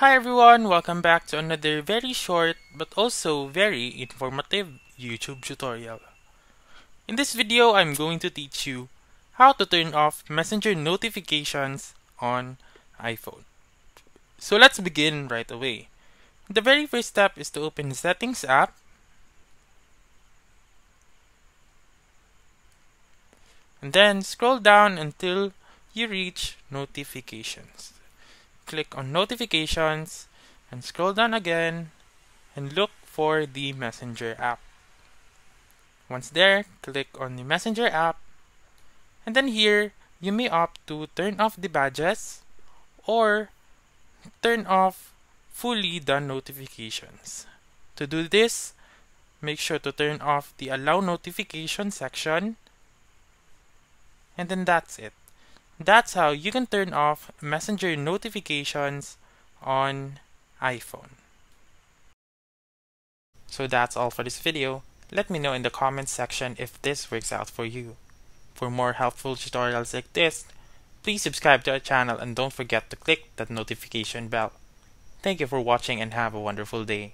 Hi everyone, welcome back to another very short but also very informative YouTube tutorial. In this video, I'm going to teach you how to turn off messenger notifications on iPhone. So let's begin right away. The very first step is to open the settings app and then scroll down until you reach notifications. Click on notifications and scroll down again and look for the messenger app. Once there, click on the messenger app and then here you may opt to turn off the badges or turn off fully done notifications. To do this, make sure to turn off the allow notification section and then that's it. That's how you can turn off messenger notifications on iPhone. So that's all for this video. Let me know in the comments section if this works out for you. For more helpful tutorials like this, please subscribe to our channel and don't forget to click that notification bell. Thank you for watching and have a wonderful day.